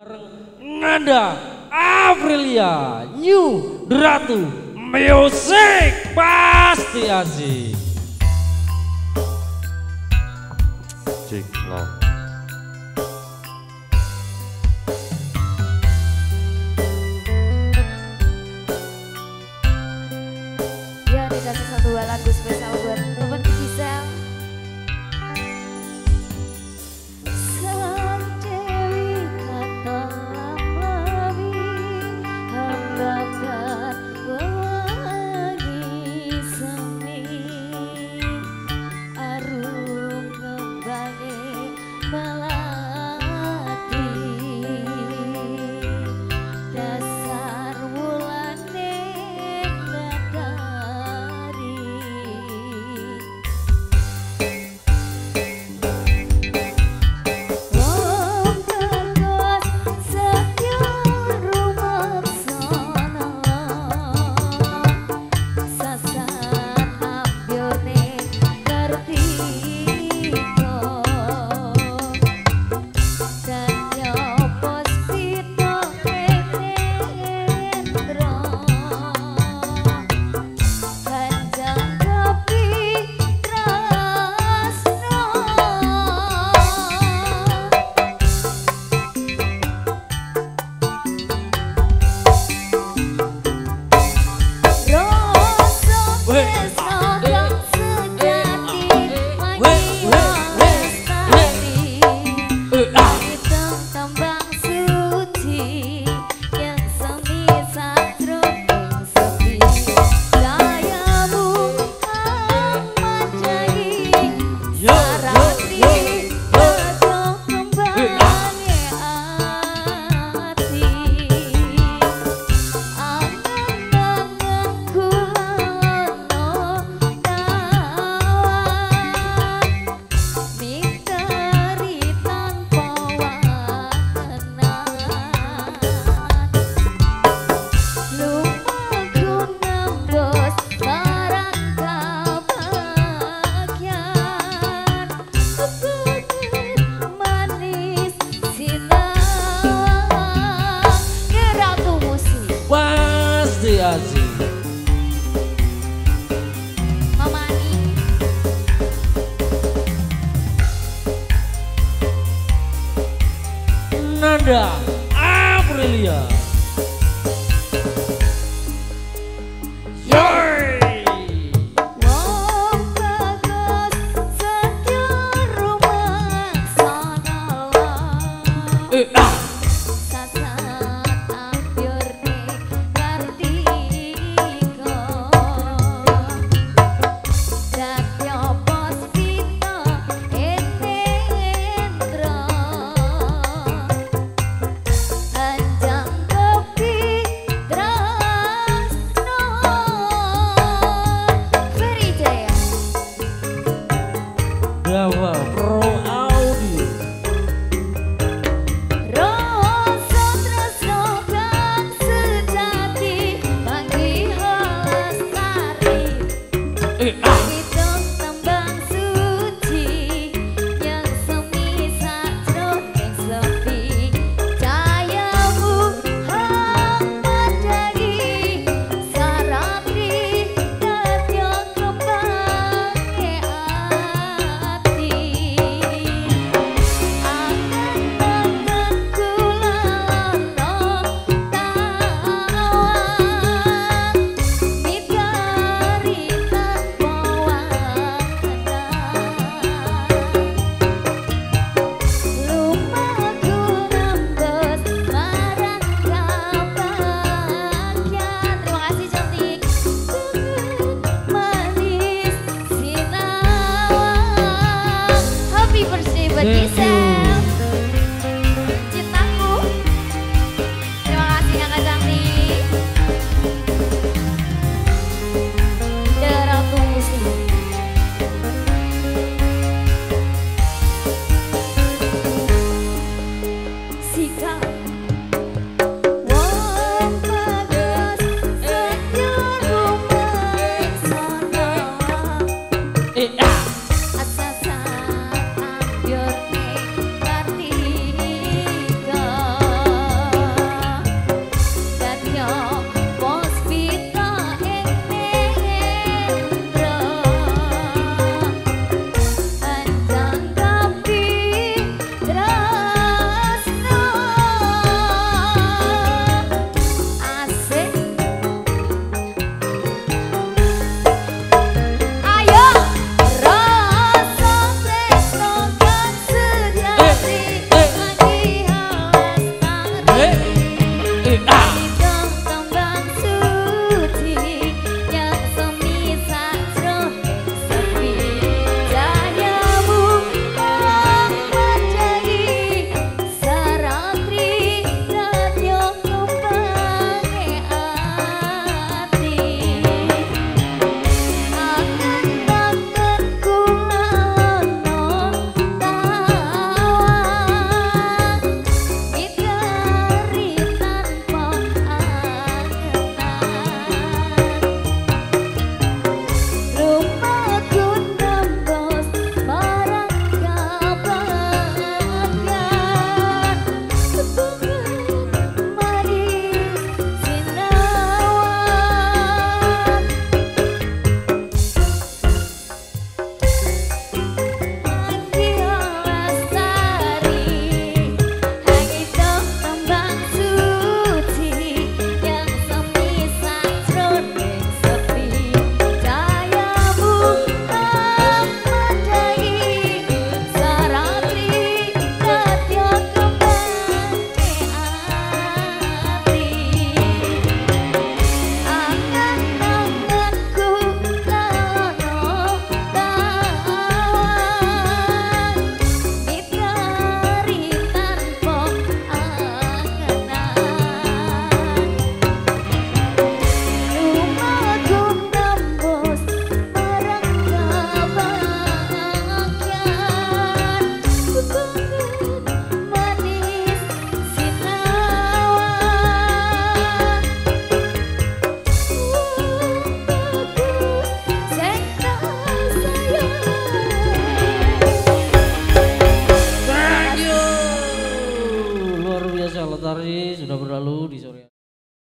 Nada Aprilia New Ratu Music pasti asik. Cik loh. Anda Aprilia